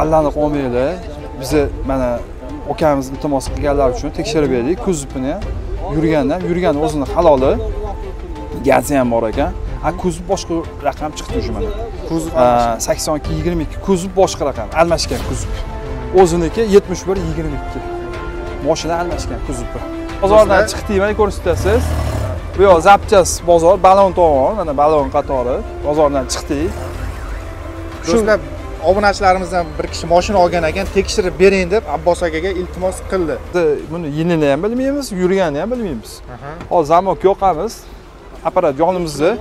allanib olmanglar biza mana ukamiz iltimos qilganlar uchun tekshirib berdik kuzovini ham yurganda ham yurgani o'zini haloli gazi ham bor ekan a kuzov boshqa raqam chiqdi уже mana kuzov sakson ikki yigirma ikki kuzov boshqa raqam almashgan kuzov o'ziniki yetmish bir yigirma ikki moshina almashgan kuzovni bozordan chiqdik mana ko'rsatasiz bu yoq zapchas bozor balon tomon mana balon qatori bozordan chiqdik do'stlar obunachilarimizdan bir kishi moshina olgan ekan tekshirib bering deb abbos akaga iltimos qildi. Biz buni yilini ham bilmaymiz yurganini ham bilmaymiz. Hozir zamok yoqamiz apparat yonimizda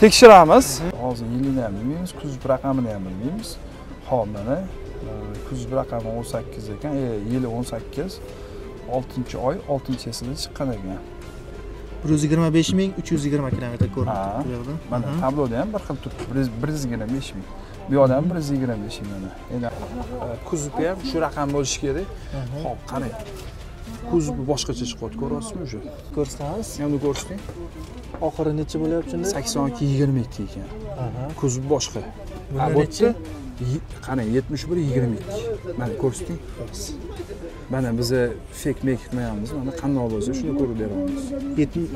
tekshiramiz. Hozir yilini ham bilmaymiz kuzov raqamini ham bilmaymiz. Ho'p mana e, kuzov raqami o'n sakkiz ekan. E, yili o'n sakkiz. Oltinchi oy oltinchi yilda chiqqan ekan. Bir yuz yigirma besh ming uch yuz yigirma kilometr ko'rinib turibdi mana tabloda ham bir xil turibdi. Bir yuz yigirma besh ming bu yoqda ham bir yuz yigirma besh mana. Endi e, kuzovga ham shu raqam bo'lishi kerak. Ho'p qarang. Kuzov boshqacha chiqyapti ko'ryapsizmi уже? Ko'rsatamiz. Endi ko'rsating oxiri necha bo'lyapti shunda? Sakson ikki yigirma ikki ekan. Kuzov boshqa. Bu yerda qarang yetmish bir yigirma ikki. Mana ko'rsating mana biza fek mek qilmayapmiz mana qandoq bo'lsa shuni ko'rib beramiz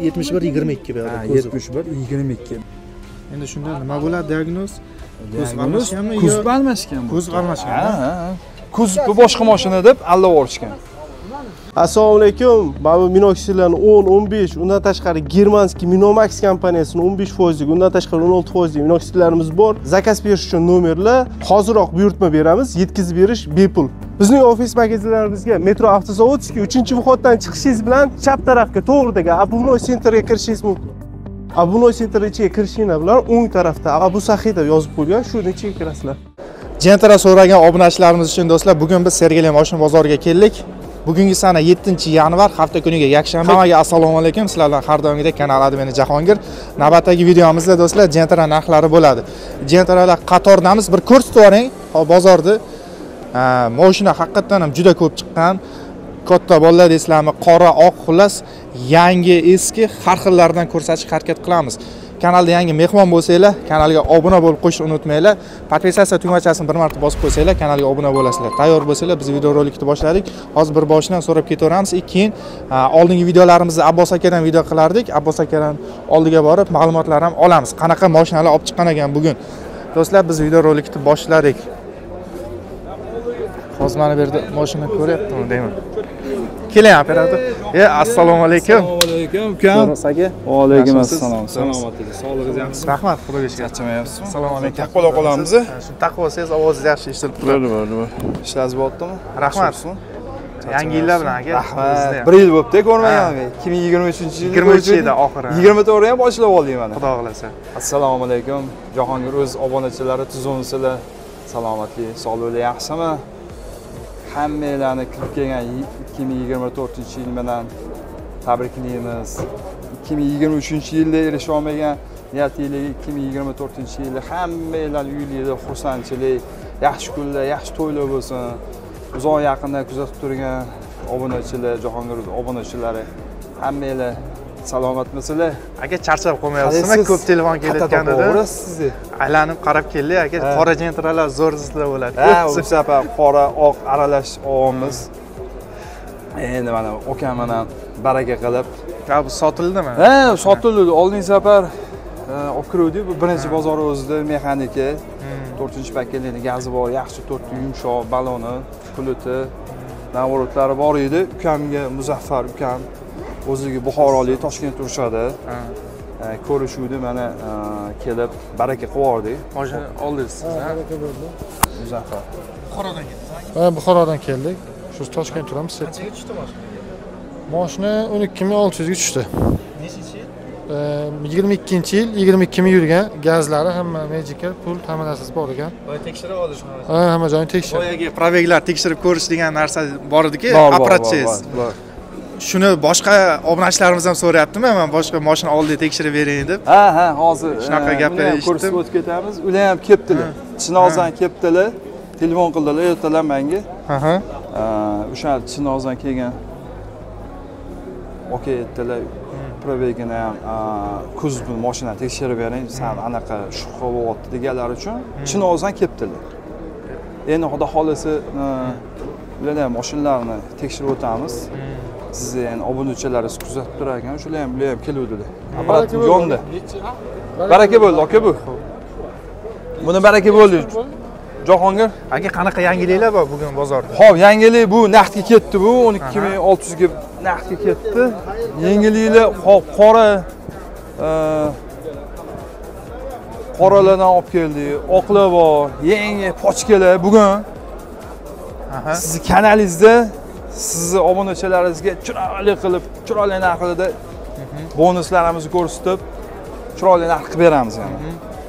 yetmish bir yigirma ikki bu ha yetmish bir yigirma ikki endi shunda nima bo'ladi? Diagnoz? Kuzov almashganmi kuzov almashgan. Kuzov almashgan, bu boshqa mashina deb aldab yuborishgan assalomu alaykum. Mana bu minoxidlarni o'n o'n besh undan tashqari germanskiy minomax kompaniyasini o'n besh foizlik undan tashqari o'n olti foizlik minoxidlarimiz bor. Zakaz berish uchun nomerlar hoziroq buyurtma beramiz yetkazib berish bepul. Bizning ofis magazinlarimizga metro avtozavodskiy uchinchi vходdan chiqishingiz bilan chap tarafga to'g'ridagi abunoy sentrga kirishingiz mumkin abunoy sentr ichiga kirishinglar bilan o'ng tarafda abu saxiy deb yozib qo'ygan shuni ichiga kirasizlar. Jentara so'ragan obunachilarimiz uchun do'stlar bugun biz sergeli moshina bozoriga keldik. Bugungi sana 7 yanvar hafta kuniga yakshanba. Hammaga assalomu alaykum sizlar bilan har doimgidek kanal admini jahongir. Navbatdagi videomizda do'stlar jentara narxlari bo'ladi. Jentaralar qatordamiz bir ko'rsatib yuboring bozorni moshina haqiqatdan ham juda ko'p chiqqan katta bolalar deysizlarmi? Qora oq xullas yangi eski har xillardan ko'rsatishga harakat qilamiz. Kanalda yangi mehmon bo'lsanglar kanalga obuna bo'lib qo'yishni unutmanglar. Podpisatsiya tugmachasini bir marta bosib qo'ysanglar kanalga obuna bo'lasizlar. Tayyor bo'lsanglar biz videorolikni boshladik. Hozir bir boshidan so'rab ketaveramiz. И keyin oldingi videolarimizni abbos akadan video qilardik. Abbos akadan oldiga borib ma'lumotlar ham olamiz. Qanaqa moshinalar olib chiqqan ekan bugun. Do'stlar biz videorolikni boshladik. Hozir mana bu yerda moshina ko'ryaptimi deyman. Keling operator. E assalomu alaykum. Alaykum ukam. Aka vaalaykum assalom. Salomatligi sog'lig'ingiz yaxshimi rahmat xudoga shukur charchamayapsizmi assalomu alaykum. Taqib ola qolamiz shuni taqib olsangiz ovozingiz yaxshi eshitilib turadi. Nima nima ishlaringiz bo'lyaptimi Rahmat. Yangi yillar bilan aka. Rahmat. Bir yil bo'libdi ko'rmaganimga ikki ming yigirma uchinchi yil yigirma uch yilda oxiri. Yigirma to'rtni ham boshlab oldik mana. Xudo xohlasa. Assalomu alaykum. Jahongir o'z obunachilari tuzunsizlar salomatlik. Sog'lig'inglar yaxshimi hammanglarni kirib kelgan ikki ming yigirma to'rtinchi yil bilan tabriklaymiz. ikki ming yigirma uchinchi yilda erisha olmagan niyatinglarga ikki ming yigirma to'rtinchi yilda hammanglar uyinglarda xursandchilik yaxshi kunlar yaxshi to'ylar bo'lsin. Uzoq yaqindan kuzatib turgan obunachilar jahongir obunachilari hammanglar salomatmisizlar aka charchab qolmayapsizmi ko'p telefon kelayotgan edi sizni aylanib qarab keldik aka qora jentralar zo'r sizlar bo'ladi ha safar qora oq aralash olyapmiz endi mana ukam mana baraka qilib. Bu sotildimi? Ha sotildi. Oldingi safar e, olib kiruvdik. Bu birinchi bozor o'zida mexanika to'rtinchi pakelini gazi bor yaxshi to'rtta yumshoq baloni puliti navorotlari bor edi. Ukamga muzaffar ukam o'zligi buxorolik toshkentda urishadi Ha. E, ko'rishuvdi mana e, kelib baraka qilib yubordik moshina oldingiz siz ha? muzaffar Ha, Buxorodan keldik. Shu Toshkent turamiz. qanchaga tushdi moshina Moshina 12600 ga tushdi. nechinchi yil E, 22 yil 22 ming yurgan, gazlari hamma magical, pul hamma narsasi bor ekan. boya tekshirib olish Ha, hamma joyini tekshir. boyagi probeglar tekshirib ko'rish degan narsa bor ediki apparatchangiz bor, bor shuni boshqa obunachilarimiz ham so'rayaptimi? Man boshqa moshina oldiga tekshirib bering deb. Ha ha hozir Shunaqa gaplar eshitdim. ko'rsatib o'tib ketamiz. Ular ham kelibdilar. Chinozdan kelibdilar. Telefon qildilar. Ertalab E, o'sha chinozdan kelgan. Aka aytdilar probegini ham kuzovni mashinani tekshirib bering. Sal anaqa shubha bo'lyapti deganlari uchun chinozdan kelibdilar. Endi xudo xohlasa ularni ham mashinalarni tekshirib o'tamiz sizni yani obunachilaringiz kuzatib turar ekan shular ham bular ham keluvdilar apparat yonda baraka bo'ldi aka bu. Buni baraka bo'ldi. Jahongir? Aka qanaqa yangiliklar bor bugun bozorda? Xo'p, yangilik bu naqdga ketdi bu 12600 ga naqdga ketdi. Yangiliklar hop qora e, qoralardan olib keldik. Oqlar bor, yangi pochkalar bugun. Aha. sizni kanalingizda sizni obunachilaringizga chiroyli qilib, chiroyli narxlarda bonuslarimizni ko'rsatib, chiroyli narx qilib beramiz yani.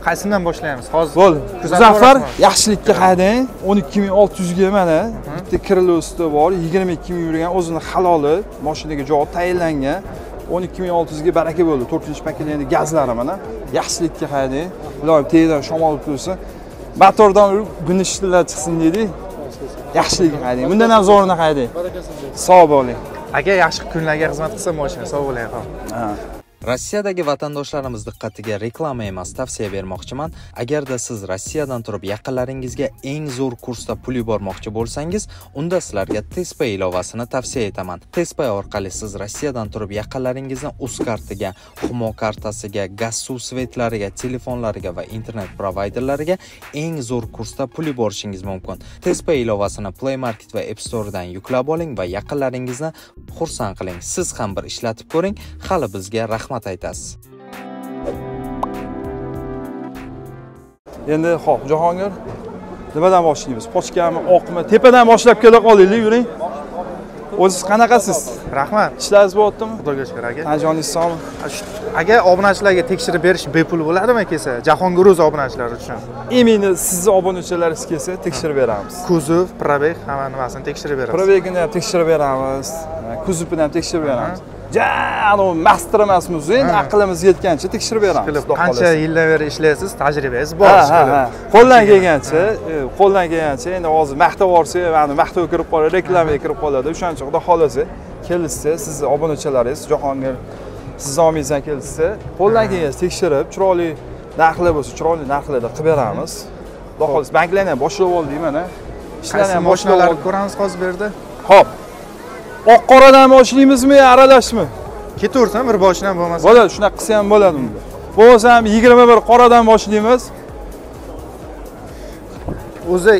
qaysidan boshlaymiz hozir Bo'ldi. Muzaffar, yaxshilikka qayding. 12600 ga mana bitta krilosi bor, 22000 yurgan o'zini haloli, mashinaga javob tayinlangan. 12600 ga baraka bo'ldi. 4-paketli gazlari mana. Yaxshilikka qayding. Iloyim tezdan shamol tursin. Motordan gunishlar chiqsin deydi. Yaxshilikka qayding. Bundan ham zo'rini qayding. Sog' bo'ling. aka yaxshi kunlarga xizmat qilsa moshina sog' bo'ling Ha. Rossiyadagi vatandoshlarimiz diqqatiga reklama emas tavsiya bermoqchiman. Agarda siz rossiyadan turib yaqinlaringizga eng zo'r kursda pul yubormoqchi bo'lsangiz unda sizlarga tespay ilovasini tavsiya etaman. Tespay orqali siz rossiyadan turib yaqinlaringizni uz kartiga humo kartasiga gaz suv svetlariga telefonlariga va internet provayderlariga eng zo'r kursda pul yuborishingiz mumkin. Tespay ilovasini play market va app storedan yuklab oling va yaqinlaringizni xursand qiling. Siz ham bir ishlatib ko'ring hali bizga rahmat. Aytasiz Endi xo'p, Jahongir, nimadan boshlaymiz? Pochkami, oqmi? Tepadan boshlab kela qolaylik, yuring. O'zingiz qanaqasiz? rahmat Ishlaringiz bo'lyaptimi? xudoga shukur aka Ajoningiz sog'mi? aka obunachilarga tekshirib berish bepul bo'ladimi kelsa jahongir o'z obunachilari uchun Именно sizni obunachilaringiz kelsa tekshirib beramiz. kuzov probeg hamma nimasini tekshirib berasiz Probegini ham tekshirib beramiz, kuzupini ham tekshirib beramiz. Anavi master emasmiz, endi aqlimiz yetgancha tekshirib beramiz. qancha yildan beri ishlaysiz tajribangiz bor. Qo'ldan kelgancha, e, qo'ldan kelgancha endi hozir maqtab yuborsak, mana maqtavga kirib qoladi, reklamaga kirib qoladi. O'shaning uchun xudo xohlasa, kelishsa, sizni obunachilaringiz Jahongir siz nomingizdan kelishsa, qo'ldan kelgancha tekshirib, chiroyli narxlar bo'lsa, chiroyli narxlarda qilib beramiz. Xudo xohlasa, banklarni ham boshlab oldik mana. Ishlarni ham boshlab oldik. ko'ramiz hozir bu yerda Xo'p. Oq qoradan boshlaymizmi yo aralashmi? ketaversin bir boshidan bo'lmasa Bo'ladi, shunaqa qilsa ham bo'ladi unda. Bo'lmasa ham 21 qoradan boshlaymiz. o'zi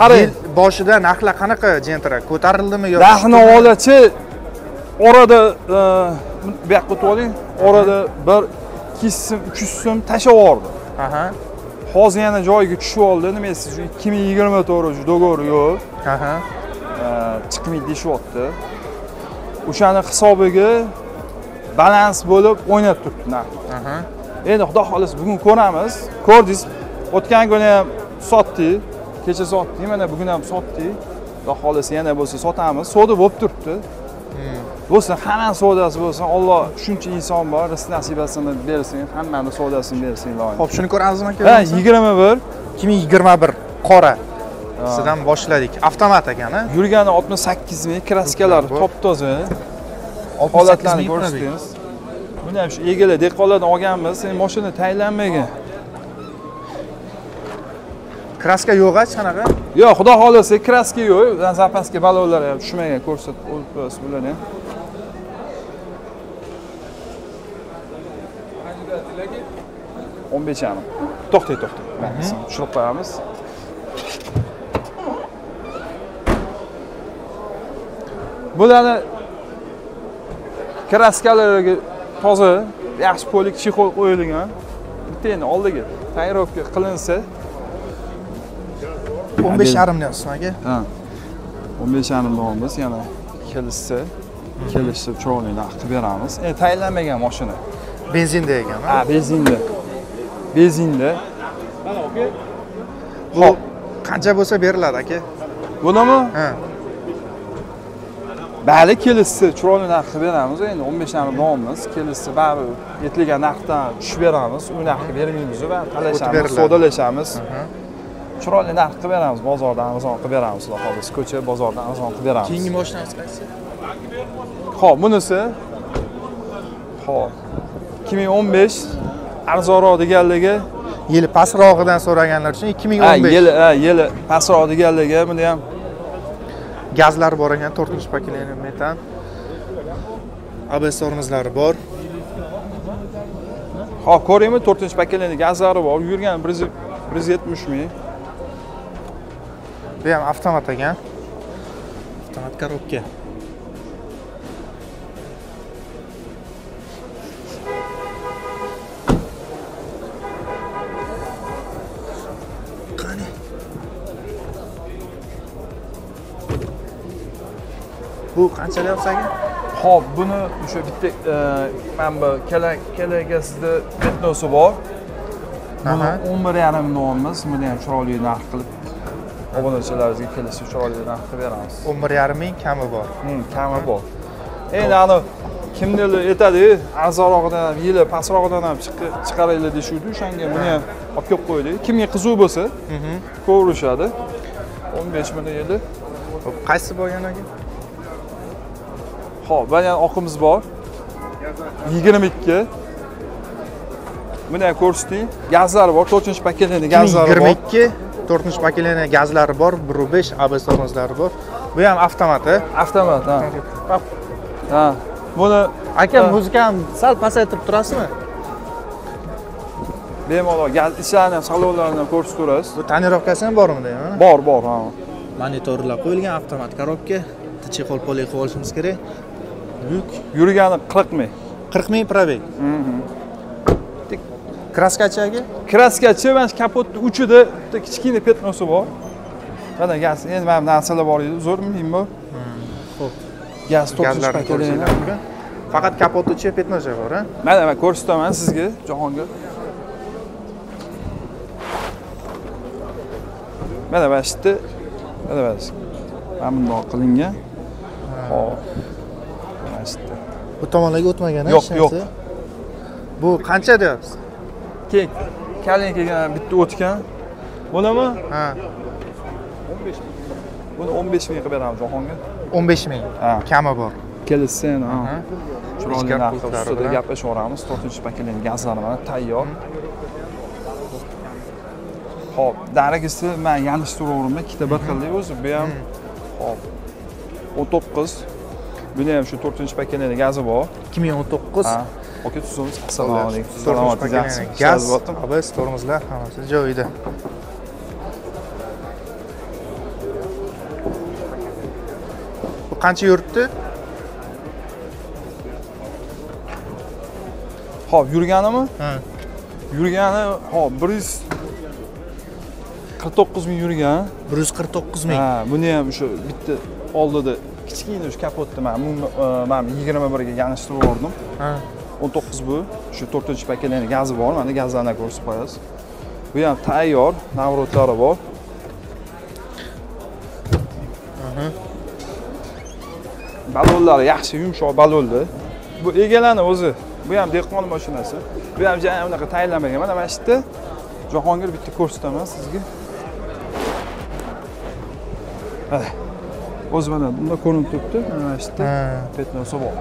Qarang. boshida narxlar qanaqa jentira ko'tarildimi yo Narxni olachi orada e, bu yoqqa o'tib oling. Orada bir 2 so'm, 300 so'm tashlab yubordi. aha Hozir yana joyiga tushib oldi. Nima siz 2024 ju dogovor yo'q. aha E, chiqmaydi deyishyapti. O'shani hisobiga balans bo'lib o'ynab turibdi narx. Endi xudo xohlasa bugun ko'ramiz. Ko'rdingiz, o'tgan kuni ham sotdik, kecha sotdik, mana bugun ham sotdik. Xudo xohlasa yana bo'lsa sotamiz. Savdo bo'lib turibdi. Bo'lsin, hamma savdosi bo'lsin. Alloh shuncha inson bor, rizq nasibasini bersin, hammani savdosini bersin ilohim. Xo'p, shuni ko'ramizmi aka Ha, bo'lmasa? 21 2021 qora sidan boshladik avtomat ekani yurgani 68 ming, kraskalari bor. top-toza. 68 Holatlarni ming ko'rsatdingiz. Buni ham shu egalar dehqonlardan olganmiz, endi mashina tayinlanmagan. kraska yo'q hech qanaqa Yo'q, xudo xohlasa kraska yo'q. Zapaska balonlar ham tushmagan ko'rsatib o'tibmiz bularni ham. o'n yarim to'xtang to'xtang tushirib qo'yamiz bularni kraskalariga toza yaxshi polik chexol qo'yilgan bitta endi oldiga tonirovka qilinsa 15 yarim deyapsizmi aka Ha. 15 yarim olamiz yana kelishsa kelishib chiroyli qilib beramiz. Endi tayinlanmagan mashina. benzinda ekan Ha, benzinda. Benzinda. bu qancha bo'lsa beriladi aka Bunimi? ha Bali kelishsa chiroyli narx qilib beramiz. Endi 15 yarim olamiz. Kelishsa baribir yetilgan narxdan tushib beramiz. U narxga bermaymiz va talashamiz, savdolashamiz. Chiroyli narx qilib beramiz. Bozordan arzon qilib beramiz. Xudo xohlasa, ko'cha bozordan arzon qilib beramiz. keyingi mashinamiz qaysi Xo'p, bunisi Xo'p. 2015 arzonroq deganligi yili pastrog'idan so'raganlar uchun ikki ming o'n besh yili ha yili pastroq deganligi buni ham gazlari bor ekan to'rtinchi pokoleniya metan. Abs tormozlari bor. Hop ko'ringmi to'rtinchi pokoleniya gazlari bor. Yurgan bir yuz bir yuz yetmish ming. Bu ham avtomat ekan. Avtomat korobka bu qancha deyapsiz aka hop buni o'sha bitta e, mana bu kala kalagasida petnosi bor. Buni o'n bir yarim millionmiz buni ham chiroyli narx qilib obunachilarimizga kelishsa chiroyli narx qilib beramiz. O'n bir yarim ming kami bor. Kami bor. Endi ani kimnidir aytadiyu arzonrog'idan ham yili pastrog'idan ham chiqaraylik deyishuvdi o'shanga buni ham olib kelib qo'ydik. Kimga qiziq bo'lsa ko'rishadi. O'n besh ming yili. Qaysi bo'lgan aka hop mana ham oqimiz bor. Yigirma ikki. Buni ham ko'rsating gazlari bor to'rtinchi pokoleniya gazlari yigirma bor ikki to'rtinchi pokoleniya gazlari bor bir besh abs tormozlari bor. Bu ham avtomat a? avtomat ha. Ha. Buni aka muzikani sal pasaytirib turasizmi? Bemalol gaz ishlarini ham salonlarini ham ko'rsataverasiz bu tonirovkasi ham bormi deyman bor bor ha. Monitorlar qo'yilgan avtomat korobka chexol poley qilib olishimiz kerak yuk yurgani qirq ming qirq ming probeg kraskachi aka kraskachi mana shu kapotni uchida bitta kichkina petnosi bor mana gaz endi mana bu narsalar bor edi zo'r mingmi Xo'p. gaz faqat kapotni ichiga petnocha bor a mana man ko'rsataman sizga jahongir mana mana shu yerda mana mana mana bundoq qilingan hop yerda bu tomonlarga o'tmagan Yo'q, yo'q. bu qancha deyapsiz? Keyin kalin kelgan bitta o'tgan bunimi ha. Buni o'n besh ming qilib beramiz jahongir. o'n besh ming. Ha. Kami bor. Ha. chiroyli Ichkari narx pultlari ustida gaplashaveramiz to'rtinchi pokoleniya gazlari mana tayyor. Ho'p daragisi man yanglishtiraveraman ikkita bir xillik o'zi bu ham hop o'n to'qqiz buni ham shu to'rtinchi pokoleniya gazi bor ikki ming o'n to'qqiz. Aka tuzimiz assalomu alaykum pokoleniya yaxshimi gaz abs tormozlar hammasi joyida bu qancha yuribdi? Ho'p yurganimi? Ha. Yurgani hop bir yuz qirq to'qqiz ming yurgan. Bir yuz qirq to'qqiz ming. Ha buni ham o'sha bitta oldida kichkina o'sha kapotni man man yigirma birga yanglishtirib yubordim. O'n to'qqiz bu. Shu to'rtinchi pokoleniya gazi bor mana gazlarni ko'rsatib qo'yasiz bu ham tayyor navrotlari bor. Balonlari yaxshi yumshoq balonli bu egalani o'zi bu ham dehqon mashinasi. Bu ham jana unaqa tayinlanmagan mana mana shu yerda jahongir bitta ko'rsataman sizga mana bunda ko'rinib turibdi mana shu yerda petnosi bor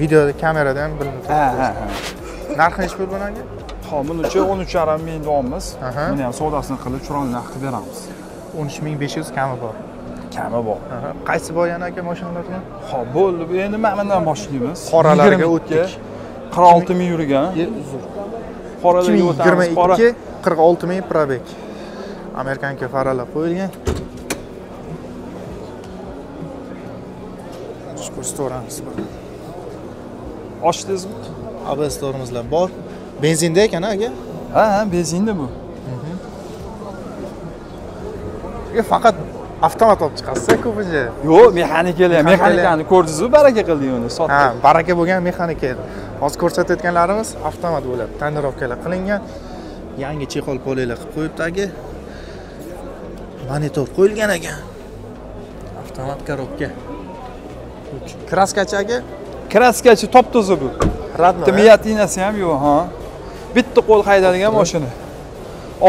videoda kamerada ham bilinib ha turibdi ha ha narxi nechi pul buni aka Hop, bunisi o'n uch yarim ming. Aha. Buni ham savdosini qilib chiroyli narx qilib beramiz. o'n uch ming besh yuz kami bor Kami bor. Qaysi bor yana aka mashinalarga Hop, bo'ldi. Endi mana bundan boshlaymiz. Qoralarga 22, o'tdik. 46 ming yurgan. ikki Qoralarga yigirma o'tamiz. Qora. ikki qirq olti ming probek amerikanka faralar qo'yilgan ko'rsataveramiz Ochdingizmi? abs tormozlar bor benzinda ekan aka Ha, ha, benzinda bu. Faqat avtomat olib chiqasiz ko'pincha Yo'q. Mexanikali. Mexanikani ko'rdingiz-ku, baraka qildik uni, ha sotdik. baraka bo'lgan mexanika edi hozir ko'rsatayotganlarimiz avtomat bo'ladi tonirovkalar qilingan yangi chexol poleylar qilib qo'yibdi aka monitor qo'yilgan ekan avtomat korobka kraskachi aka Kraskachi top-toza bu. radno Bitta miyatinasi ham yo'q, ha. Bitta qo'l haydalgan mashina.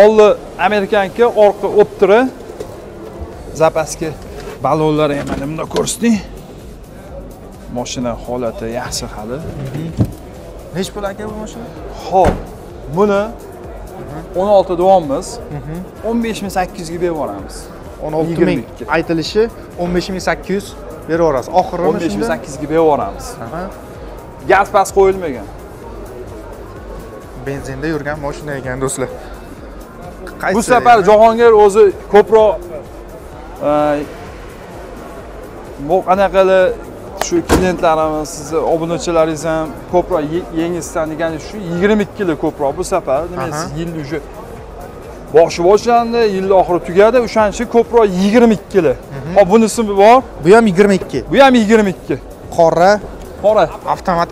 Oldi amerikanka, orqa optira. Zapaska balonlari ham mana bunda ko'rsating. Mashina holati yaxshi hali. nechi pul aka bu mashina Xo'p, buni 16 davomimiz 15 ming 800 ga berib yuboramiz 16 ming 22. aytilishi 15 ming 800 beraverasiz oxirimi 15 ming shunda 800 ga berib yuboramiz. Gaz pas qo'yilmagan. Benzinda yurgan mashina ekan do'stlar. Bu safar jahongir o'zi ko'proq e, bu qanaqalar shu klientlarimiz sizni obunachilaringiz ham ko'proq ye- yengil istadigani shu 22 kilo ko'proq bu safar Aha. siz yilni уже boshi boshlandi yilni oxiri tugadi o'shaning uchun ko'proq 22 kilo hop bunisi bor? Bu ham 22 bu ham 22 qora. Qora. Avtomat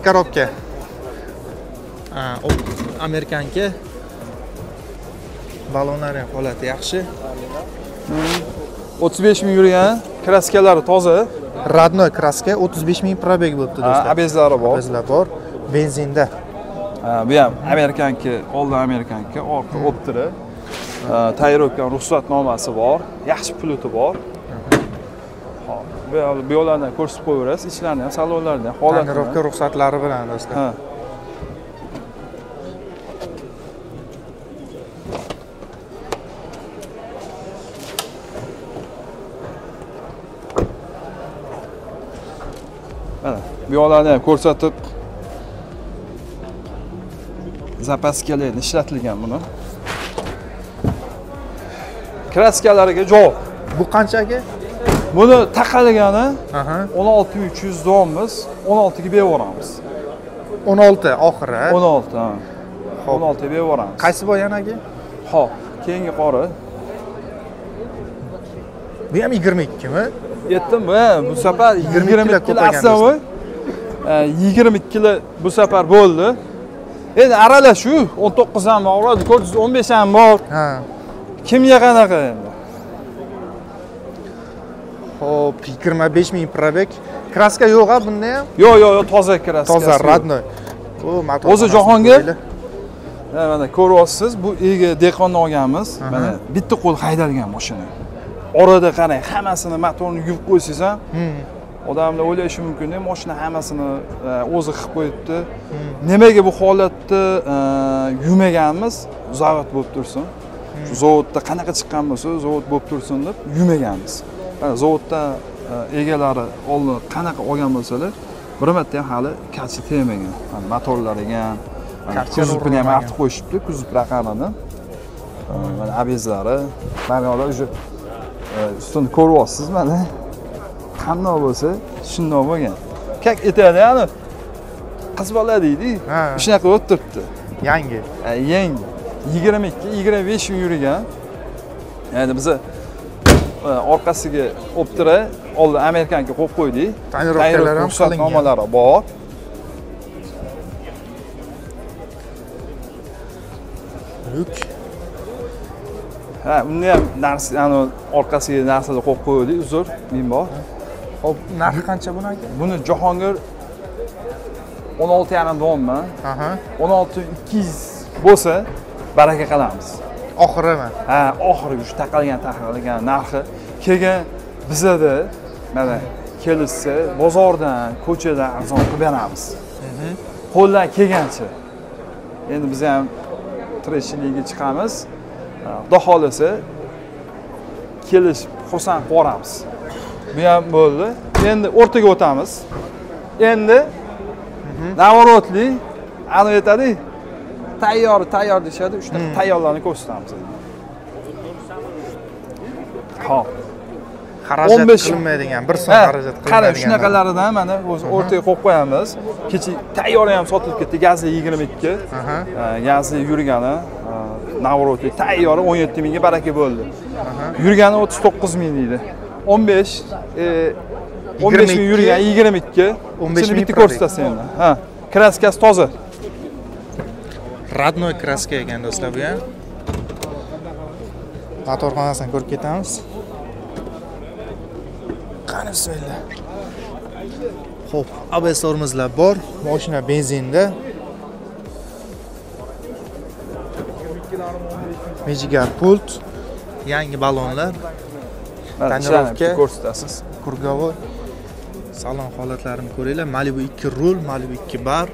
o- amerikanka. Ballonlari ham holati yaxshi. 35 ming yurgan kraskalari toza. Родной kraska 35 ming probeg bo'libdi do'stlar. abezlari bor. Bizlar bor. Benzinda. Bu ham amerikanka oldin amerikanka orqa optiri tayyorga ruxsatnomasi bor yaxshi puliti bor Hop, bu yoq- bu yoqlarni ham ko'rsatib qo'yaverasiz ichlarini ham salonlarini ham holatini tonirovka ruxsatlari bilan do'stlar ha mana bu yoqlarni ham ko'rsatib zapaskalarni ishlatilgan buni kraskalariga javob. Bu qanchaga buni taqalgani aha. 16300 donmiz 16 ga berib yuboramiz 16 oxiri. 16 ha. 16 ga berib yuboramiz qaysi bor yanagi? Ho'p keyingi qori. Bu ham 22 mi? Yetdimi? Bu safar 22 22 kilo kilo ko'paygan asavi 22 kilo bu safar bo'ldi. Endi aralashu 19 ham bor 415 ham bor. Ha kimga qanaqa endi? Xo'p, 25 ming probeg. Kraska yo'q a bunda ham. yo'q yo'q yo'q toza kraska. Toza, родной. O'zi Jahongir? mana ko'ryapsiz bu ega dehqonni olganmiz. Mana bitta qo'l haydalgan mashina orada qarang hammasini motorni yuvib qo'ysangiz ham Hmm. odamlar o'ylashi mumkinda mashina hammasini e, o'zi qilib qo'yibdi. Nimaga bu holatda e, yuvmaganmiz zavod bo'lib tursin shu zavodda qanaqa chiqqan bo'lsa zavod bo'lib tursin deb yuvmaganmiz mana zavodda e, egalari oldin qanaqa olgan bo'lsalar bir marta ham hali kachi tegmagan Mana motorlariga ham kuzupini ham artib qo'yishibdi kuzup raqamini. Mana abezlari mana уже e, ustini ko'ryapsiz mana? Qandoq bo'lsa shundoq bo'lgan. Как aytadi ani qiz bola deydi shunaqa bo'lib turibdi Yangi. Yangi yigirma ikki yigirma besh ming yurgan endi biza e, orqasiga optira oldin amerikanka qo'yib qo'ydik ham ruxsatnomalari bor Yuk. ha uni ham narsa orqasiga narsalar qo'yib qo'ydik uzr men bor Xo'p, narxi qancha bunaki? buni jahongir o'n olti yarim Aha. o'n olti ikki yuz bo'lsa baraka qilamiz. Oxirimi? ha oxirgi shu taqalgan taqalgan narxi. Keyin bizada mana kelishsa bozordan ko'chadan arzon qilib beramiz. Qo'ldan kelgancha. Endi biz ham tirikchilikka chiqamiz. Xudo xohlasa kelishib xursand qilib yuboramiz bu ham bo'ldi. Endi o'rtaga o'tamiz. Endi наворотli anavi aytadi tayyor tayyor deyishadi shunaqa tayyorlarni ko'rsatamiz ho'p Xarajat 15 qilinmaydigan, bir so'm xarajat qarang qilinmaydigan. shunaqalaridan mana o'zi o'rtaga qo'yib qo'yamiz. Kecha tayyori ham sotilib ketdi gazli yigirma ikki. Gazli yurgani navrotli tayyori o'n yetti mingga baraka bo'ldi. Yurgani o'ttiz to'qqiz ming deydi. o'n besh o'n besh ming 22, yurgan yigirma ikki. 15 ichini ming bitta ko'rsatasiz endi. Ha kraskasi toza Родной kraska ekan do'stlar bu ham. Motorxonasini ko'rib ketamiz. Qani bismillah. Xo'p, ABS tormozlar bor. Mashina benzinda. Mejigar pult, yangi ballonlar, Mana Tonirovka. ko'rsatasiz kurgovoy. Salon holatlarini ko'ringlar. Malibu 2 rul, Malibu 2 bar.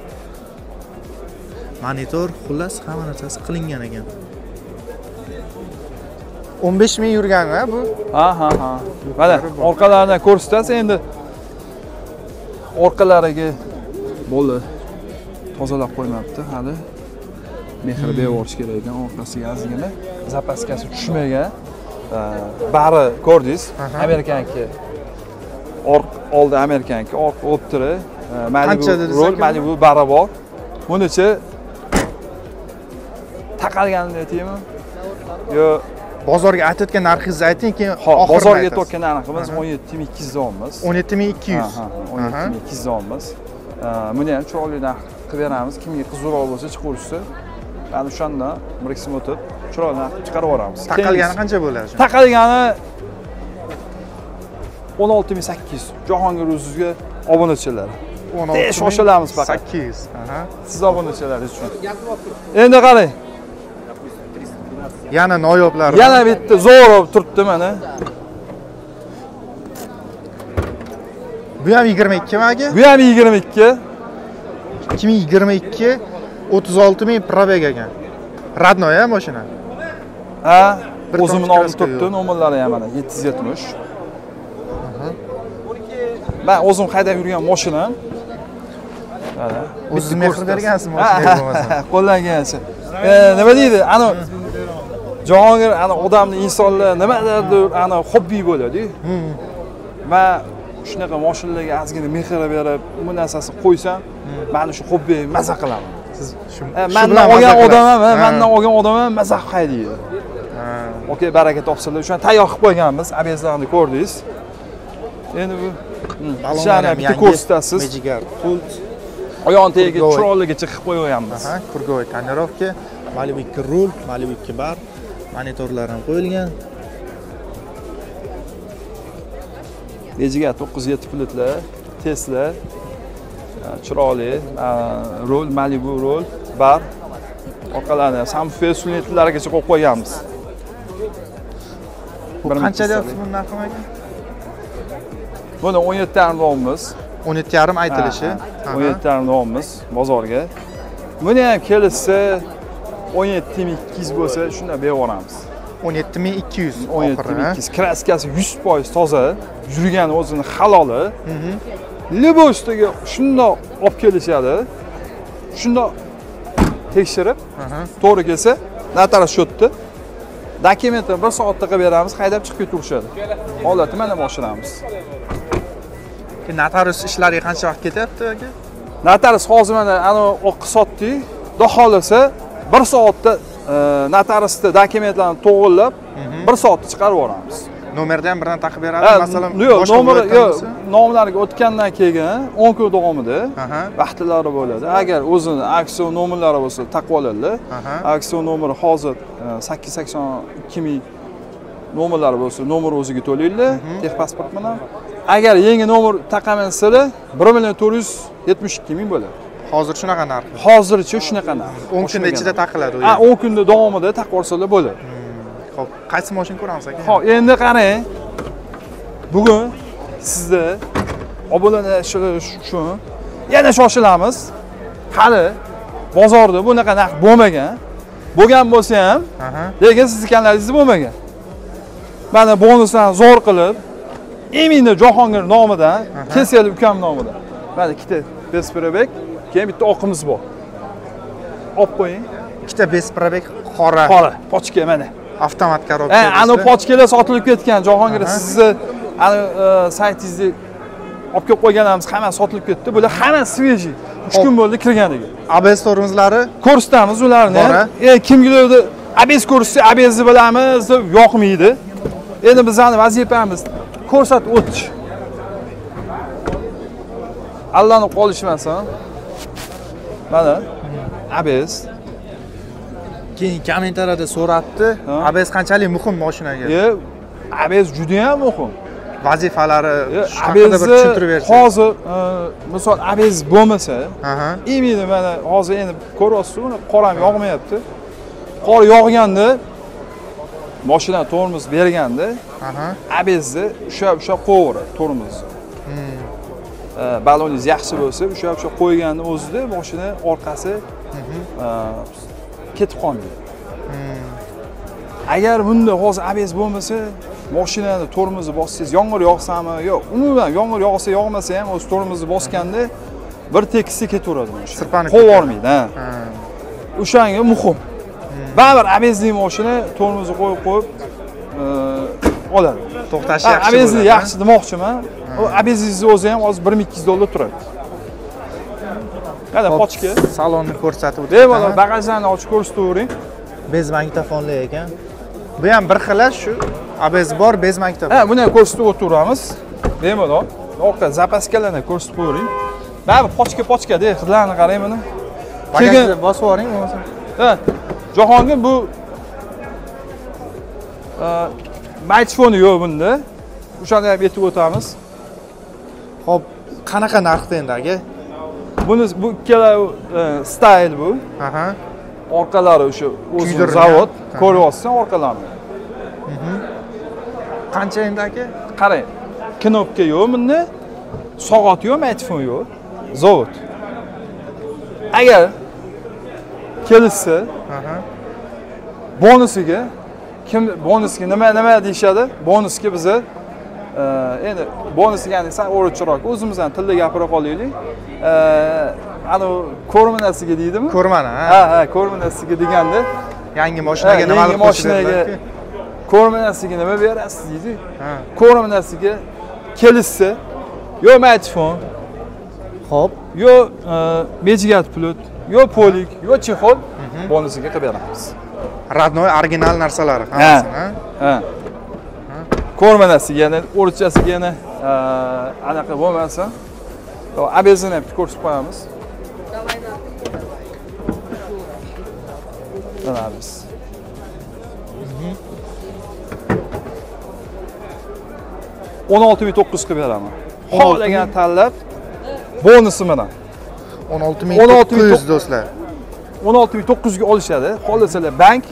Monitor, xullas hamma narsasi qilingan ekan. 15 ming yurgan a bu? Ha ha ha. Mana orqalaridan ko'rsatasiz endi. Orqalariga bo'ldi. tozalab qo'ymabdi hali. Mehr berib yuborish kerak ekan orqasiga ozgina. Zapaskasi tushmagan. Bari ko'rdingiz? Amerikaniki oldi amerikaniki orqa o'ptiri. Malibu rol malibu bari bor. Bunichi taqalganini aytaymi yo bozorga aytayotgan narxingizni ayting keyin Hop, bozorga aytayotgan narximiz o'n yetti ming ikki yuz. Olamiz 17200 Ha, ha, o'n yetti ming ikki yuz buni ham chiroyli narx qilib beramiz kimga qiziqroq bo'lsa. Chiqaverishsa ana o'shandan bir ikki o'tib chiroyli narx chiqarib yuboramiz. Taqalgani qancha bo'ladi taqalgani o'n olti ming sakkiz yuz. Jahongir uzizga obunachilar. Tez shoshilamiz faqat. 800 aha. siz obunachalaringiz uchun. Endi qarang yana noyoblari. Yana bitta zo'rov turibdi mana bu ham 22 mi aka? Bu ham yigirma ikki. 2022 36 ming probeg ekan родной a mashina ha o'zimni kraska turibdi yo'q. nomerlari ham mana yetti yuz yetmish. Man o'zim haydab yurgan mashinam o'zingiz mehr bergansiz Ha, mashinaga ha, bo'lmasa. Ha, qo'llangancha E, nima deydi? Ana jahongir ana odamni insonlar nimalardir ana hobbi bo'ladi. Man shunaqa mashinalarga ozgina mehr berib bu narsasini qo'ysam mani shu hobbim maza qilaman. Siz shu E, shu mandan olgan odam ham mandan olgan odam ham maza haydaydi ha. oke baraka topsinlar. O'shani tayyor qilib qo'yganmiz abezlarni ko'rdingiz. Endi bu ishlarni ham bitta ko'rsatasiz. Pult oyoq tagiga chiroyligicha qilib qo'yganmiz. Kurgoy Malibu 2 rul 2 bar monitorlar ham qo'yilgan. Bejiga to'qqiz yetti pultlar tesla chiroyli rol malibu rol bar. Orqalarini samfer sunnetlarigacha qo'yib qo'yganmiz. Bu qancha deyapsiz buni narxi aka buni o'n yetti yarim olamiz 17 yarim aytilishi. O'n yetti yarim bozorga. Buni ham kelishsa o'n yetti ming ikki yuz bo'lsa shundan berib yuboramiz. 17200 o'n yetti ming ha? ikki yuz kraskasi yuz foiz toza yurgani o'zini haloli. Libosdagi shundoq olib kelishadi. Shundoq tekshirib to'g'ri kelsa notarius счетni dokumentni bir soatda qilib beramiz haydab chiqib ketaverishadi holati mana mashinamiz Keyin notarius ishlariga qancha vaqt ketyapti aka? Notarius hozir mana anavi oqqa sotdik. Xudo xohlasa bir soatda e, notariusni dokumentlarni to'g'irlab bir soatda chiqarib yuboramiz. Nomerda ham birdan taqib beradi masalan yo'q viloyatdan yo'q nomlariga o'tgandan keyin 10 kun davomida vaqtlari bo'ladi. Agar o'zini aksion nomerlari bo'lsa taqib oladilar aksion nomeri hozir e, sakkiz sakson ikki ming nomerlari bo'lsa nomer o'ziga to'laydilar texpasport bilan. Agar yangi nomer taqaman desalar bir million to'rt yuz yetmish ikki ming bo'ladi hozir shunaqa narx hozircha shunaqa narx 10 kunda ichida taqiladi u ha o'n kunda davomida taqib olsalar bo'ladi Xo'p, qaysi mashina ko'ramiz aka Xo'p, endi qarang. Bugun sizda obunalash uchun yana shoshilamiz. Hali bozorda bunaqa narx bo'lmagan. Bo'lgan bo'lsa ham, lekin sizni kanalingizda bo'lmagan. Mana bonusdan zo'r qilib, Emina Jahongir nomidan, Keseli ukam nomidan. Mana ikkita Vesperabek, keyin bitta oqimiz bor. Olib qo'ying. ikkita Besprabek qora Qora, pochka mana. avtomat korobka Ha, ana deysiz-da. pochkalar sotilib ketgan Jahongir sizni ana e, saytingizga olib kelib qo'yganlarimiz hammasi sotilib ketdi. Bular hammasi svejiy. 3 kun bo'ldi kirganiga. ABS tormozlari Ko'rsatamiz ularni. Bora. E, kimgalardir abez ko'rsa abezni bilamiz deb yoqmaydi. Endi bizani vazifamiz ko'rsatib o'tish. Allanib qolishmasin. Mana. Abez. keyin kommentariyada so'rabdi. ABS qanchalik muhim mashinaga E, abez juda ham muhim. vazifalari haqida bir tushuntirib bersangiz. hozir e, misol abez bo'lmasa imini mana hozir endi ko'ryapsiz uni qoram yog'mayapti. Qor yog'ganda mashina tormoz berganda abezni ushlab ushlab qo'yaveradi tormoz. E, balloningiz yaxshi bo'lsa ushlab ushlab qo'yganni o'zida mashina orqasi e, ketib qolmaydi. Agar bunda hozir abs bo'lmasa mashinani tormozni bossangiz yomg'ir yog'sami? Yo'q umuman yomg'ir yog'sa yog'masa ham o'zi tormozni bosganda bir tekisda ketaveradi Sirpanib qo'l ketadi. bormaydi ha. O'shanga muhim. Baribir absli mashina tormozni qo'yib qo'yib oladi. To'xtashi Ha, yaxshi bo'ladi, yaxshi demoqchiman. U absingizni o'zi ham hozir bir ming ikki yuz dollar turadi. Hop, pochka salonni ko'rsatib bemalol o'tibman bagajlarni ochib ko'rsatavering bez magnitofonli ekan. Bu ham bir xil shu abs bor bez magnitofon. Ha buni ham ko'rsatib o'tiraveramiz bemalol. Orqa zapaskalarni ko'rsatib qo'yavering baribir pochka pochkada hidlarini qarang buni bagajni bosib yuboring bo'lmasa. Ha jahongir bu maytfoni yo'q bunda. O'shani ham aytib o'tamiz. Ho'p qanaqa narxda endi aka? Buni bu ikkala e, stayl bu. Aha. Orqalari o'sha o'zi zavod ko'ryapsan orqalarini qancha endi aka? Qarang knopka yo'q bunda. Soat yo'q maytfon yo'q. Zavod. Agar kelishsa aha. bonusiga kim bonusiga nima nima deyishadi? Bonusga biza e, endi bonusiga ya'ni sal o'rinchiroq o'zimizdan tilda gapira qolaylik E, anavi ko'rmanasiga deydimi? Ko'rmani ha. Ha ko'rmanasiga deganda. Yangi mashinaga Ha, nima yangi mashinaga ko'rmanasiga nima berasiz deydi. Ko'rmanasiga kelishsa yo maytfon ho'p yo e, mejigat plut yo polik yo chexol bonusiga qilib beramiz родной original narsalari hammasini ha ha ko'rmanasiga yana o'richasiga yana anaqa bo'lmasin abezini ham ko'rsatib qo'yamiz abez o'n olti ming to'qqiz qilib beraman 16 ming? xohlagan tanlab bonusi bilan o'n olti ming 16 to'qqiz yuz do'stlar o'n olti ming to'qqiz yuzga olishadi. Xohlasalar bank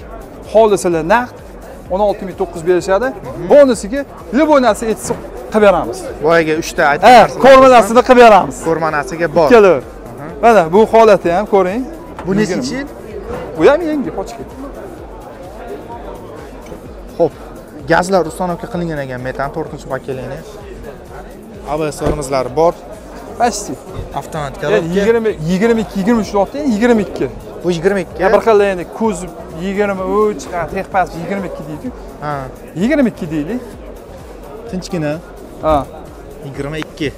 xohlasalar naqd o'n olti ming to'qqiz berishadi. Bonusiga любой narsa aytsa qilib beramiz. Boyaga uchta aytgan ko'rmanasini qilib beramiz. Ko'rmanasiga bor. Ikkala. Mana bu holati ham ko'ring. Bu nechinchi yil bu ham yangi pochka ho'p gazlar uстановка qilingan ekan. Metan to'rtinchi pokoleniya abs tormozlari bor почти avtomat коробка yigirma yigirma ikki yigirma uch deyapti yigirma ikki bu yigirma ikki bir xil endi ko'z yigirma uch texpas yigirma ikki deydi ha. Yigirma ikki deylik. Tinchgina. Ha. Yigirma ikki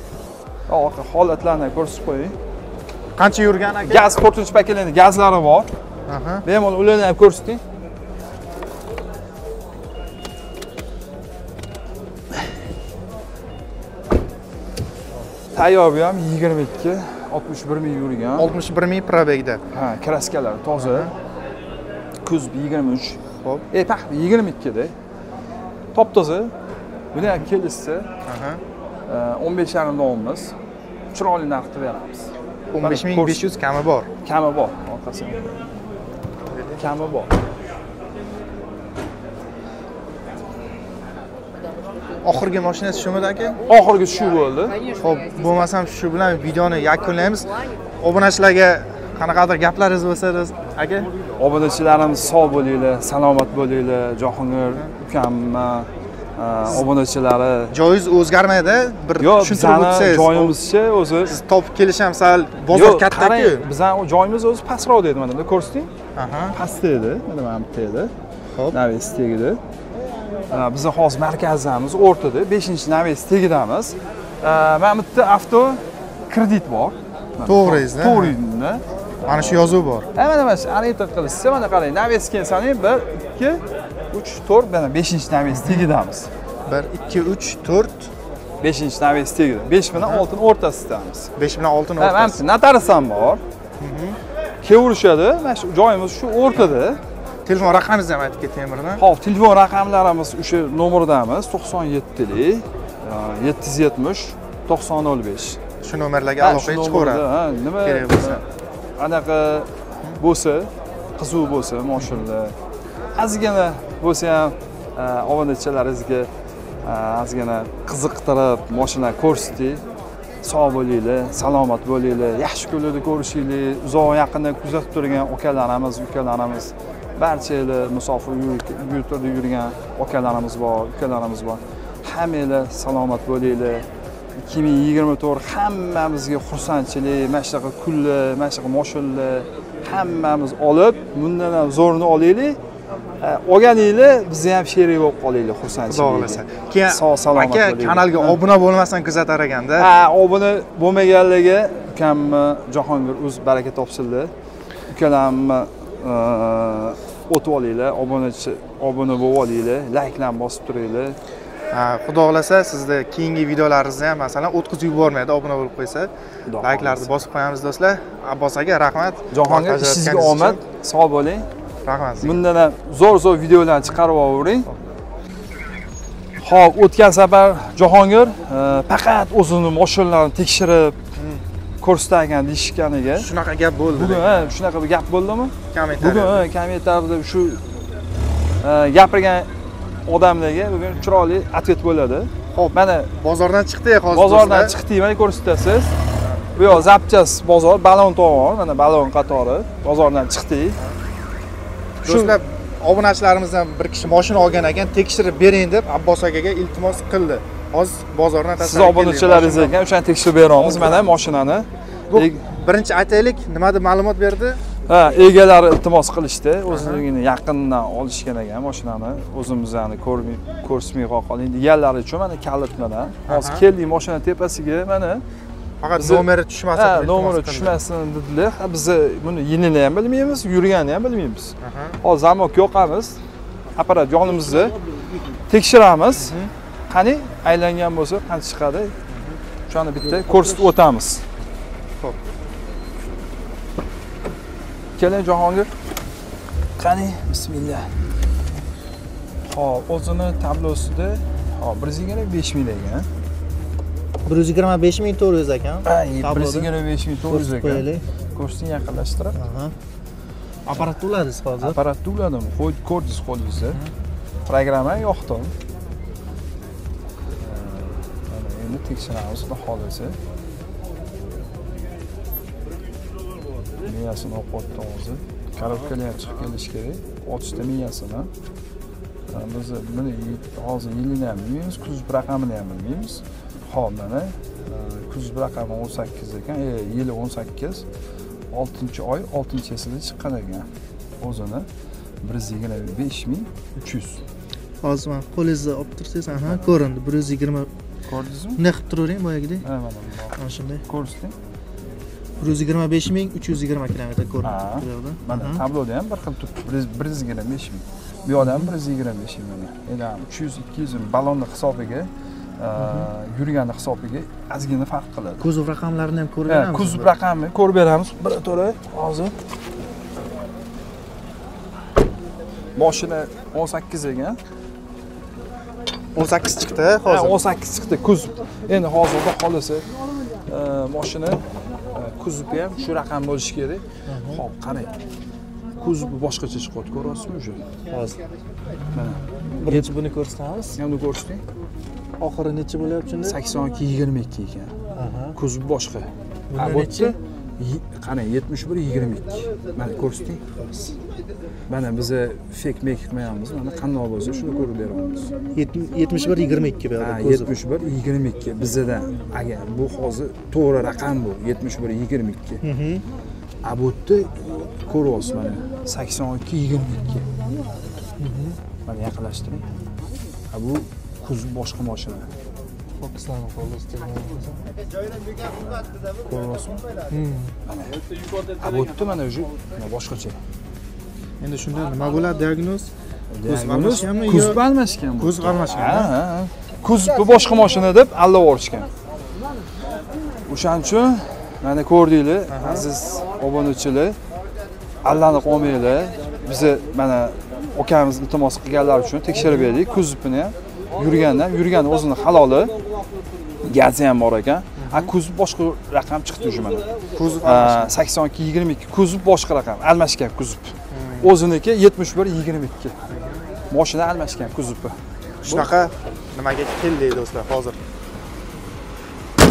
orqa holatlarni ko'rsatib qo'ying. Qancha yurgan aka? Gaz to'rtinchi pokoleniya gazlari bor. Aha. Bemalol ularni ham ko'rsating. Tayyor bu ham yigirma ikki oltmish bir ming yurgan. Oltmish bir ming probegda ha kraskalari toza. Kuz yigirma uch. Xo'p. e pax yigirma ikkida top toza. Buni ham kelishsa aha. o'n besh yarimda olamiz chiroyli beramiz. Besh ming besh yuz kami bor. Kami bor orqasi kami bor oxirgi mashinasi shumidi aka oxirgi shu bo'ldi. Ho'p bo'lmasam shu bilan videoni yakunlaymiz. Obunachilarga qanaqadir gaplaringiz bo'lsa aka? Obunachilarimiz sog' bo'linglar salomat bo'linglar jahongir ukamni e, obunachilari joyingiz o'zgarmaydi bir tushuntirib o'tsangiz joyimizcha o'zi siz topib kelish ham sal bozor kattaku bizani joyimiz o'zi pastroq edi mana bunda ko'rsating pastda edi mana mana bitta edi Xo'p. naves tagida bizni hozir markazimiz o'rtada beshinchi naves tagidamiz mana bu yerda avto kredit bor. To'g'ringizda. to'g'ringizda mana shu yozuv bor. Mana mana shu arenda qilishsa mana qarang navesga sanang bir ikki uch to'rt mana beshinchi naves tagidamiz bir ikki uch to'rt. Beshinchi naves tagida besh bilan oltini o'rtasidamiz. Besh bilan oltin Ha, mana notarius ham bor. Kelaverishadi mana shu joyimiz shu o'rtada telefon raqamingizni ham aytib keting birdan hop telefon raqamlarimiz o'sha nomerdamiz to'qson yettilik yetti yuz yetmish to'qson nol besh. Shu nomerlarga aloqaga chiqaveradi nima kerak bo'lsa. anaqa bo'lsa qiziq bo'lsa mashinalar ozgina bo'lsa ham e, obunachilaringizga e, ozgina qiziqtirib mashina ko'rsating sog' bo'linglar salomat bo'linglar yaxshi kunlarda ko'rishinglar uzoq yaqindan kuzatib turgan akalarimiz ukalarimiz barchanglar musofir yur- yurtlarda yurgan akalarimiz bor ukalarimiz bor. Hammanglar salomat bo'linglar. ikki ming yigirma to'rt hammamizga xursandchilik mana shunaqa kunlar mana shunaqa mashinalar hammamiz olib bundan ham zo'rini olaylik E, olganinglar bizni ham sherik bo'lib qolinglar xudo xursandchilik xohlasa keyin sog' salomat aka kanalga obuna bo'lmasdan kuzatar ekanda ha obuna bo'lmaganlarga ukamni jahongir o'z baraka topsinlar. Ukalarimni e, o'tib olinglar obunachi obuna bo'lib olinglar layklarni bosib turinglar. Xudo xohlasa sizni keyingi videolaringizni ham masalan o'tkazib yubormaydi obuna bo'lib qo'ysa. Layklarni bosib qo'yamiz do'stlar. Abbos aka rahmat. Jahongir ishingizga omad. sog' bo'ling. Rahmat sizga. bundan ham zo'r zo'r videolarni chiqarib yuravering ho'p o'tgan safar jahongir e, faqat o'zini mashinalarini tekshirib ko'rsatar ekan deyishganiga. Shunaqa gap bo'ldi bugun ha, shunaqa bir gap bo'ldimi? Bugun kommentariyada ha, kommentariyada shu gapirgan odamlarga bugun chiroyli ответ bo'ladi. Xo'p. mana bozordan chiqdik hozir bozordan chiqdik mana ko'rsatasiz bu yoq zapchas bozor balon tomon mana balon qatori. Bozordan chiqdik. Do'stlar obunachilarimizdan bir kishi mashina olgan ekan tekshirib bering deb abbos akaga iltimos qildi. Hozir bozordan siz tashlab obunachilaringiz ekan o'shani tekshirib beramiz. Mana mashinani bu birinchi aytaylik nima deb ma'lumot berdi? Ha egalari iltimos qilishdi o'zligini yaqindan olishgan ekan mashinani o'zimizni ko'rmay ko'rsatmay qoling deganlari uchun mana kalit bilan hozir keldik mashina tepasiga mana faqat nomeri tushmasin ha nomeri tushmasin dedilar. Biz buni yilini ham bilmaymiz yurganini ham bilmaymiz. Hozir zamok yoqamiz apparat yonimizda tekshiramiz. Qani aylangan bo'lsa qancha chiqadi? O'shani bitta ko'rsatib o'tamiz Xo'p. keling jahongir. Qani bismillah. Hop o'zini tablosida hop bir yuz yigirma besh ming ekan bir yuz yigirma besh ming to'rt yuz ekan. Bir yuz yigirma besh ming to'rt yuz ekan. ko'rsating yaqinlashtirib. Ularsiz hozir? Apparatda uladimi qo'y- ko'rdingiz qo'lingizda programma yoqdi mana endi tekshiramiz xudo xohlasa miyasini o'qyapti hozir korobkalar ham chiqib kelishi kerak ochishda miyasini biz buni hozir yilini ham bilmaymiz kuzov raqamini ham bilmaymiz ho'p mana kuzov raqami o'n sakkiz ekan. Yili o'n sakkiz oltinchi oy oltinchisida chiqqan ekan. O'zini bir yuz yigirma besh ming uch yuz. Hozir mana qo'lingizda olib tursangiz aha ko'rindi bir yuz yigirma ko'rdingizmi? Bunday qilib turavering boyagidek. Mana shunday. Ko'rsating bir yuz yigirma besh ming uch yuz yigirma kilometr bu yoqda mana tabloda ham bir xil turibdi bir yuz- yigirma besh ming. Bu yoqda ham bir yuz yigirma besh ming mana. Endi ham uch yuz ikki yuz ballonni hisobiga yurgani hisobiga ozgina farq qiladi. Kuzov raqamlarini ham ko'rib beramiz kuzov raqamini ko'rib beramiz. Birato'la hozir. Moshina o'n sakkiz ekan o'n sakkiz chiqdi hozir. o'n sakkiz chiqdi kuzov. Endi hozir xudo xohlasa e, moshina kuzovi ham shu raqam bo'lishi kerak. Ho'p qarang. Kuzovi boshqacha chiqyapti ko'ryapsizmi уже hozir. Mana. Birinchi buni ko'rsatamiz. Endi ko'rsating oxiri necha bo'lyapti shunda? Sakson ikki yigirma ikki ekan. Kuzov boshqa. Bu nechi? Qarang yetmish bir yigirma ikki. Mana ko'rsating mana biza fek mek qilmayapmiz. Mana qandoq bo'lsa shuni ko'rib Yetm- yetmish bir yigirma ikki bu Ha, yoqda kuzov yetmish bir yigirma ikki. Bizada agar bu hozir to'g'ri raqam bu yetmish bir yigirma ikki. A bu yerda ko'ryapsiz mana sakson ikki yigirma ikki. Mana yaqinlashtiring. Bu kuzov boshqa moshina ko'ryapsizmi a bu mana уже mana boshqacha endi shunda nima bo'ladi diagnoz. Diagnoz. almashganmi yo- kuzov almashgan bu. Kuzov almashgan, Ha, bu boshqa moshina deb aldab yuborishgan o'shaning uchun mana ko'rdinglar aziz obunachilar allanib qolmanglar biza mana ukamiz iltimos qilganlar uchun tekshirib berdik kuzovini ham yurgandan yurgani o'zini haloli gazi ham bor ekan. A kuzov boshqa raqam chiqdi уже mana kuzov sakson ikki yigirma ikki. Kuzov boshqa raqam. Almashgan kuzov o'ziniki yetmish bir yigirma ikki. Moshina almashgan kuzovi shunaqa nimaga keldik do'stlar hozir.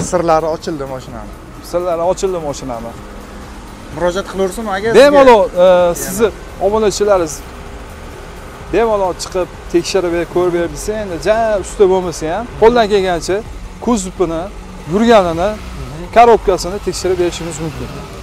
Sirlari ochildi mashinani sirlari ochildi moshinani. Murojaat qilaversinmi aka bemalol e, sizni obunachilaringiz bemalol chiqib tekshirib ko'rib berib desa endi ja usta bo'lmasa ham qo'ldan kelgancha kuzovini yurganini korobkasini tekshirib berishimiz mumkin